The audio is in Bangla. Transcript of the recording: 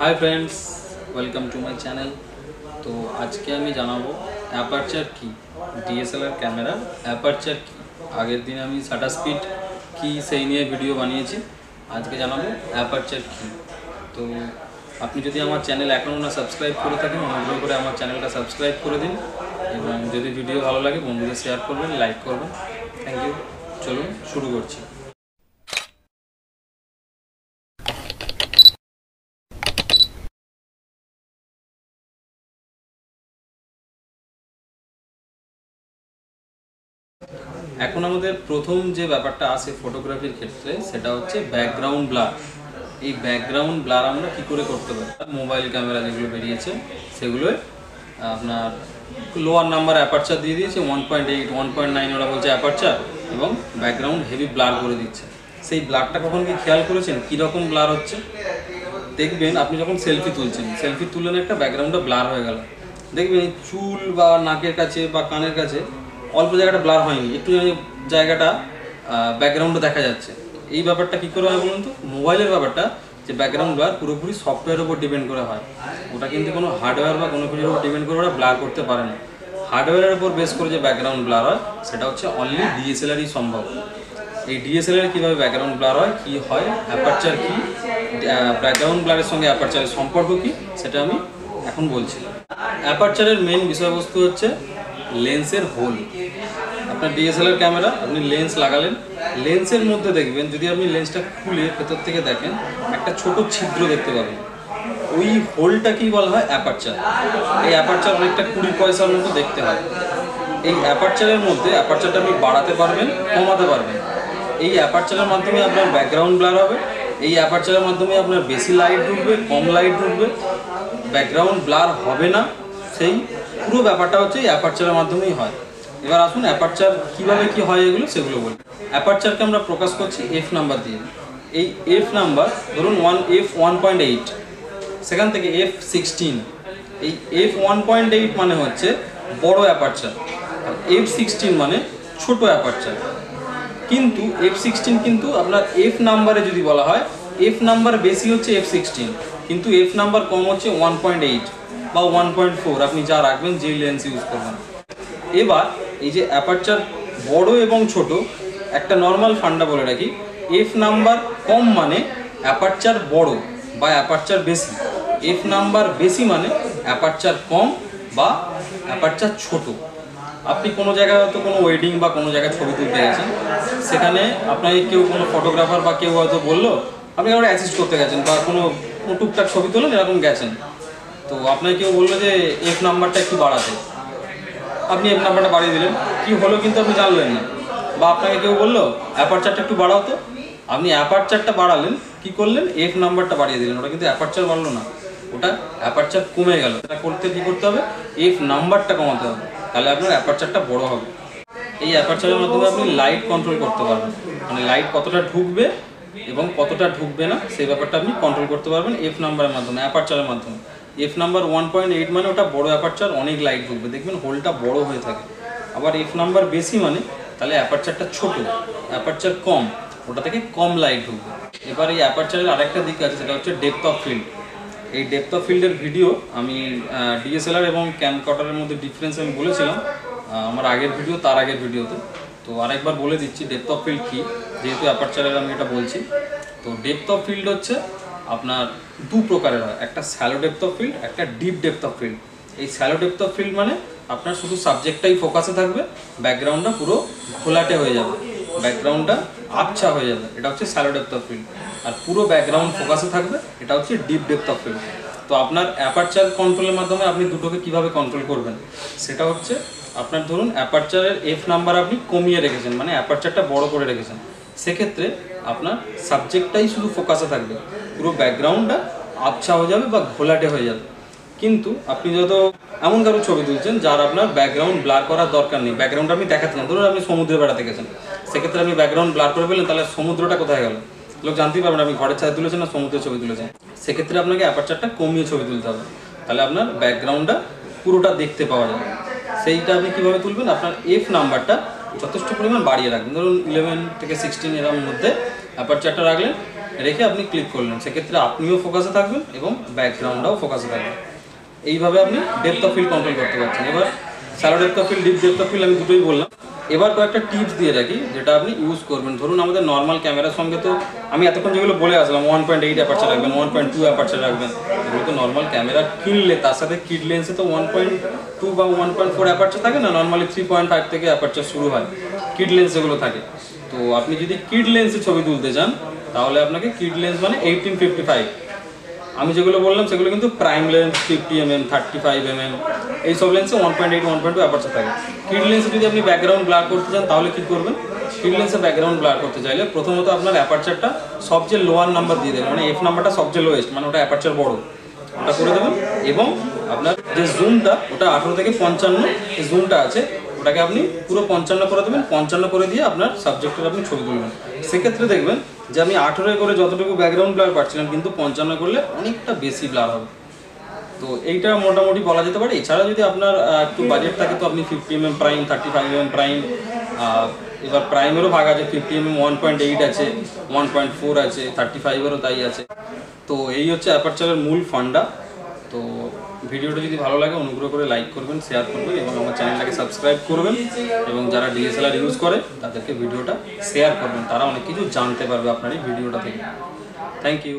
Hi friends welcome to my channel তো আজকে আমি জানাব অ্যাপারচার কি? ডিএসএলআর ক্যামেরা অ্যাপারচার কি? আগের দিন আমি শাটার স্পিড কি সেই নিয়ে ভিডিও বানিয়েছি। আজকে জানাব অ্যাপারচার কি? তো আপনি যদি আমার চ্যানেল এখনও না সাবস্ক্রাইব করে থাকেন, অনুগ্রহ করে আমার চ্যানেলটা সাবস্ক্রাইব করে দিন। এবং যদি ভিডিও ভালো লাগে, বন্ধুদের শেয়ার করবেন লাইক করবেন। থ্যাংক ইউ চলুন, শুরু করছি। এখন আমাদের প্রথম যে ব্যাপারটা আসে ফটোগ্রাফির ক্ষেত্রে, সেটা হচ্ছে ব্যাকগ্রাউন্ড ব্লার এই ব্যাকগ্রাউন্ড ব্লার আমরা কি করে করতে পারি? মোবাইল ক্যামেরা যেগুলো বেরিয়েছে সেগুলো আপনার লোয়ার নাম্বার অ্যাপারচার দিয়ে দিয়েছে one point eight one point nine ওরা বলছে অ্যাপারচার এবং ব্যাকগ্রাউন্ড হেভি ব্লার করে দিচ্ছে। সেই ব্লারটা কখন কি খেয়াল করেছেন? কীরকম ব্লার হচ্ছে? দেখবেন আপনি যখন সেলফি তুলছেন সেলফি তুললেন একটা ব্যাকগ্রাউন্ডটা ব্লার হয়ে গেল। দেখবেন চুল বা নাকের কাছে বা কানের কাছে অল্প জায়গাটা ব্লার হয়নি, একটু জায়গাটা ব্যাকগ্রাউন্ডে দেখা যাচ্ছে। এই ব্যাপারটা কী করে হয় বলুন তো? মোবাইলের ব্যাপারটা, যে ব্যাকগ্রাউন্ড ব্লার পুরোপুরি সফটওয়্যারের উপর ডিপেন্ড করে হয়। ওটা কিন্তু কোনো হার্ডওয়্যার বা কোনো কিছুর উপর ডিপেন্ড করে ওরা ব্লার করতে পারে না। হার্ডওয়্যারের উপর বেস করে যে ব্যাকগ্রাউন্ড ব্লার হয়, সেটা হচ্ছে অনলি ডিএসএলআরই সম্ভব। এই ডিএসএলআর কীভাবে ব্যাকগ্রাউন্ড ব্লার হয়, কী হয় অ্যাপারচার কী ব্যাকগ্রাউন্ড ব্লারের সঙ্গে অ্যাপারচারের সম্পর্ক কী, সেটা আমি এখন বলছি। অ্যাপারচারের মেন বিষয়বস্তু হচ্ছে লেন্সের হোল। আপনার ডিএসএলআর ক্যামেরা, আপনি লেন্স লাগালেন। লেন্সের মধ্যে দেখবেন, যদি আপনি লেন্সটা খুলে ভেতর থেকে দেখেন, একটা ছোট ছিদ্র দেখতে পাবেন। ওই হোলটাকেই বলা হয় অ্যাপারচার। এই অ্যাপারচার অনেকটা কুড়ি পয়সার মতো দেখতে হয়। এই অ্যাপারচারের মধ্যে অ্যাপারচারটা আপনি বাড়াতে পারবেন, কমাতে পারবেন। এই অ্যাপারচারের মাধ্যমে আপনার ব্যাকগ্রাউন্ড ব্লার হবে। এই অ্যাপারচারের মাধ্যমে আপনার বেশি লাইট ঢুকবে, কম লাইট ঢুকবে। ব্যাকগ্রাউন্ড ব্লার হবে না। সেই পুরো ব্যাপারটা হচ্ছে এই অ্যাপারচারের মাধ্যমেই হয়। এবার আসুন অ্যাপারচার কীভাবে কি হয় এগুলো সেগুলো বলি। অ্যাপারচারকে আমরা প্রকাশ করছি এফ নাম্বার দিয়ে। এই এফ নাম্বার ধরুন one F one point eight সেখান থেকে এফ সিক্সটিন এই এফ ওয়ান পয়েন্ট এইট মানে হচ্ছে বড় অ্যাপারচার আর এফ সিক্সটিন মানে ছোট অ্যাপারচার কিন্তু এফ সিক্সটিন কিন্তু আপনার এফ নাম্বারে যদি বলা হয় এফ নাম্বার বেশি হচ্ছে এফ সিক্সটিন কিন্তু এফ নাম্বার কম হচ্ছে ওয়ান পয়েন্ট এইট বা ওয়ান পয়েন্ট ফোর আপনি যা রাখবেন যেই লেন্স ইউজ করবেন। এবার এই যে অ্যাপারচার বড় এবং ছোট, একটা নর্মাল ফান্ডা বলে রাখি এফ নাম্বার কম মানে অ্যাপারচার বড় বা অ্যাপারচার বেশি। এফ নাম্বার বেশি মানে অ্যাপারচার কম বা অ্যাপারচার ছোট। আপনি কোনো জায়গায় হয়তো কোনো ওয়েডিং বা কোনো জায়গায় ছবি তুলতে গেছেন, সেখানে আপনাকে কেউ কোনো ফটোগ্রাফার বা কেউ হয়তো বলল, আপনি কারও অ্যাসিস্ট করতে গেছেন বা কোনো টুকটাক ছবি তোলেন এরকম গেছেন। তো আপনাকে কেউ বলল যে এফ নাম্বারটা একটু বাড়াতে। আপনি এফ নাম্বারটা বাড়িয়ে দিলেন। কি হলো কিন্তু আপনি জানলেন না। বা আপনাকে কেউ বলল অ্যাপারচারটা একটু বাড়াও তো। আপনি অ্যাপারচারটা বাড়ালেন, কি করলেন? এফ নাম্বারটা বাড়িয়ে দিলেন। ওটা কিন্তু অ্যাপারচার বাড়লো না। ওটা অ্যাপারচার কমে গেল। এটা করতে কী করতে হবে? এফ নাম্বারটা কমাতে হবে। তাহলে আপনার অ্যাপারচারটা বড় হবে। এই অ্যাপারচারের মাধ্যমে আপনি লাইট কন্ট্রোল করতে পারবেন। মানে লাইট কতটা ঢুকবে এবং কতটা ঢুকবে না, সেই ব্যাপারটা আপনি কন্ট্রোল করতে পারবেন এফ নাম্বারের মাধ্যমে অ্যাপারচারের মাধ্যমে। F number one point eight মানে ওটা বড় অ্যাপারচার অনেক লাইট ঢুকবে। দেখবেন হোলটা বড় হয়ে থাকে। আবার এফ নাম্বার বেশি মানে তাহলে অ্যাপারচারটা ছোট অ্যাপারচার কম, ওটা থেকে কম লাইট ঢুকবে। এবার এই অ্যাপারচারের আরেকটা দিক আছে, সেটা হচ্ছে ডেপথ অফ ফিল্ড এই ডেপথ অফ ফিল্ডের ভিডিও আমি ডিএসএলআর এবং ক্যামকটারের মধ্যে ডিফারেন্স আমি বলেছিলাম আমার আগের ভিডিও তার আগের ভিডিওতে তো। আরেকবার বলে দিচ্ছি ডেপথ অফ ফিল্ড কী? যেহেতু অ্যাপারচারের আমি এটা বলছি। তো ডেপথ অফ ফিল্ড হচ্ছে আপনার দু প্রকারের হয়। একটা স্যালো ডেপথ অফ ফিল্ড একটা ডিপ ডেপথ অফ ফিল্ড এই স্যালো ডেপথ অফ ফিল্ড মানে আপনার শুধু সাবজেক্টটাই ফোকাসে থাকবে ব্যাকগ্রাউন্ডটা পুরো ঘোলাটে হয়ে যাবে। ব্যাকগ্রাউন্ডটা আবছা হয়ে যাবে। এটা হচ্ছে স্যালো ডেপথ অফ ফিল্ড আর পুরো ব্যাকগ্রাউন্ড ফোকাসে থাকবে, এটা হচ্ছে ডিপ ডেপথ অফ ফিল্ড তো আপনার অ্যাপারচার কন্ট্রোলের মাধ্যমে আপনি দুটোকে কীভাবে কন্ট্রোল করবেন? সেটা হচ্ছে আপনার ধরুন অ্যাপারচারের এফ নাম্বার আপনি কমিয়ে রেখেছেন মানে অ্যাপারচারটা বড় করে রেখেছেন। সেক্ষেত্রে আপনার সাবজেক্টটাই শুধু ফোকাসে থাকবে। পুরো ব্যাকগ্রাউন্ডটা আবছা হয়ে যাবে বা ঘোলাটে হয়ে যাবে। কিন্তু আপনি যত এমন কারও ছবি তুলছেন যার আপনার ব্যাকগ্রাউন্ড ব্লার করার দরকার নেই। ব্যাকগ্রাউন্ড আপনি দেখাতে চান ধরুন আপনি সমুদ্রে বেড়াতে গেছেন। সেক্ষেত্রে আপনি ব্যাকগ্রাউন্ড ব্লার করে ফেললেন, তাহলে সমুদ্রটা কোথায় গেল? লোক জানতেই পারবেন আপনি ঘরের ছাদে তুলেছেন না সমুদ্রের ছবি তুলেছেন। সেক্ষেত্রে আপনাকে অ্যাপারচারটা কমিয়ে ছবি তুলতে হবে। তাহলে আপনার ব্যাকগ্রাউন্ডটা পুরোটা দেখতে পাওয়া যাবে। সেইটা আপনি কীভাবে তুলবেন? আপনার এফ নাম্বারটা যথেষ্ট পরিমাণ বাড়িয়ে রাখবেন। ধরুন ইলেভেন থেকে সিক্সটিন এরম মধ্যে অ্যাপারচারটা রাখলেন, রেখে আপনি ক্লিক করলেন। সেক্ষেত্রে আপনিও ফোকাসে থাকবেন এবং ব্যাকগ্রাউন্ডটাও ফোকাসে থাকবে। এইভাবে আপনি ডেপথ অফ ফিল কন্ট্রোল করতে পারছেন। এবার shallow depth of field deep depth of field আমি দুটোই বললাম। এবার কয়েকটা টিপস দিয়ে রাখি, যেটা আপনি ইউজ করবেন। ধরুন আমাদের নর্মাল ক্যামেরার সঙ্গে তো আমি এতক্ষণ যেগুলো বলে আসলাম ওয়ান পয়েন্ট এইট অ্যাপারচার রাখবেন ওয়ান পয়েন্ট টু অ্যাপারচার রাখবেন। এগুলো তো নর্মাল ক্যামেরা কিনলে, তার সাথে কিড লেন্সে তো ওয়ান পয়েন্ট টু বা ওয়ান পয়েন্ট ফোর অ্যাপারচার থাকে না? নর্মালি থ্রি পয়েন্ট ফাইভ থেকে অ্যাপারচার শুরু হয় কিড লেন্স এগুলো থাকে। তো আপনি যদি কিড লেন্সে ছবি তুলতে চান, তাহলে আপনাকে কিড লেন্স মানে এইটিন ফিফটি ফাইভ আমি যেগুলো বললাম, সেগুলো কিন্তু prime lens fifty M M thirty five M M এইসব লেন্সে one point eight one point two থাকে। কিড লেন্সে যদি আপনি ব্যাকগ্রাউন্ড ব্লার করতে চান, তাহলে কী করবেন? কিড লেন্সে ব্যাকগ্রাউন্ড ব্লার করতে চাইলে প্রথমত আপনার অ্যাপারচারটা সবচেয়ে লোয়ার নাম্বার দিয়ে দেবেন। মানে এফ নাম্বারটা সবচেয়ে লোয়েস্ট মানে ওটা অ্যাপারচার বড়। ওটা করে দেবেন এবং আপনার যে জুমটা ওটা আঠেরো থেকে পঞ্চান্ন যে জুমটা আছে, ওটাকে আপনি পুরো পঞ্চান্ন করে দেবেন। পঞ্চান্ন করে দিয়ে আপনার সাবজেক্টের আপনি ছবি তুলবেন। সেক্ষেত্রে দেখবেন যে আমি আঠেরো করে যতটুকু ব্যাকগ্রাউন্ড ব্লার পাচ্ছিলাম, কিন্তু পঞ্চান্ন করলে অনেকটা বেশি ব্লার হবে। তো এইটা মোটামুটি বলা যেতে পারে। এছাড়া যদি আপনার একটু বাজেট থাকে, তো আপনি fifty M M prime thirty five M prime এবার প্রাইমেরও ভাগ আছে। Fifty M M one point eight আছে ওয়ান পয়েন্ট ফোর আছে থার্টি ফাইভেরও তাই আছে। তো এই হচ্ছে অ্যাপারচারের মূল ফান্ডা তো ভিডিওটা যদি ভালো লাগে, অনুগ্রহ করে লাইক করবেন শেয়ার করবেন এবং আমার চ্যানেলটাকে সাবস্ক্রাইব করবেন। এবং যারা ডিএসএলআর ইউজ করে, তাদেরকে ভিডিওটা শেয়ার করবেন। তারা অনেক কিছু জানতে পারবে আপনার এই ভিডিওটা থেকে। Thank you